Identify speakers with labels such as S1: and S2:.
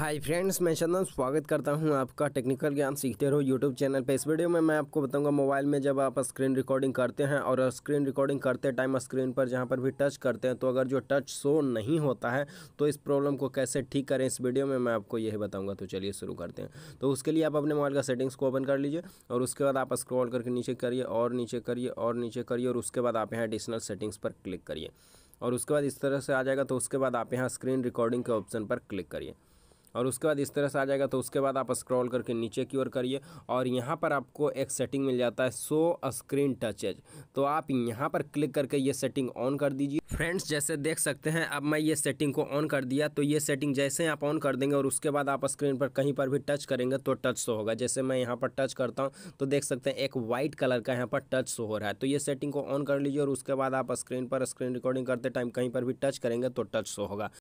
S1: Hi friends मैं चंदन स्वागत करता हूँ आपका टेक्निकल ज्ञान सीखते रहो यूट्यूब चैनल पे। इस वीडियो में मैं आपको बताऊँगा मोबाइल में जब आप स्क्रीन रिकॉर्डिंग करते हैं और स्क्रीन रिकॉर्डिंग करते टाइम स्क्रीन पर जहाँ पर भी टच करते हैं तो अगर जो टच शो नहीं होता है तो इस प्रॉब्लम को कैसे ठीक करें इस वीडियो में मैं आपको यही बताऊँगा। तो चलिए शुरू करते हैं। तो उसके लिए आप अपने मोबाइल का सेटिंग्स को ओपन कर लीजिए और उसके बाद आप स्क्रॉल करके नीचे करिए और नीचे करिए और नीचे करिए और उसके बाद आप यहाँ एडिशनल सेटिंग्स पर क्लिक करिए। और उसके बाद इस तरह से आ जाएगा तो उसके बाद आप यहाँ स्क्रीन रिकॉर्डिंग के ऑप्शन पर क्लिक करिए। और उसके बाद इस तरह से आ जाएगा तो उसके बाद आप स्क्रॉल करके नीचे की ओर करिए और यहाँ पर आपको एक सेटिंग मिल जाता है सो स्क्रीन टचेज तो आप यहाँ पर क्लिक करके ये सेटिंग ऑन कर दीजिए। फ्रेंड्स जैसे देख सकते हैं, अब मैं ये सेटिंग को ऑन कर दिया तो ये सेटिंग जैसे आप ऑन कर देंगे और उसके बाद आप स्क्रीन पर कहीं पर भी टच करेंगे तो टच शो होगा। जैसे मैं यहाँ पर टच करता हूँ तो देख सकते हैं एक वाइट कलर का यहाँ पर टच शो हो रहा है। तो ये सेटिंग को ऑन कर लीजिए और उसके बाद आप स्क्रीन पर स्क्रीन रिकॉर्डिंग करते टाइम कहीं पर भी टच करेंगे तो टच शो होगा।